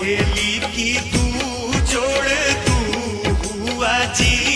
सहेली की तू जोड़ तू हुआ जी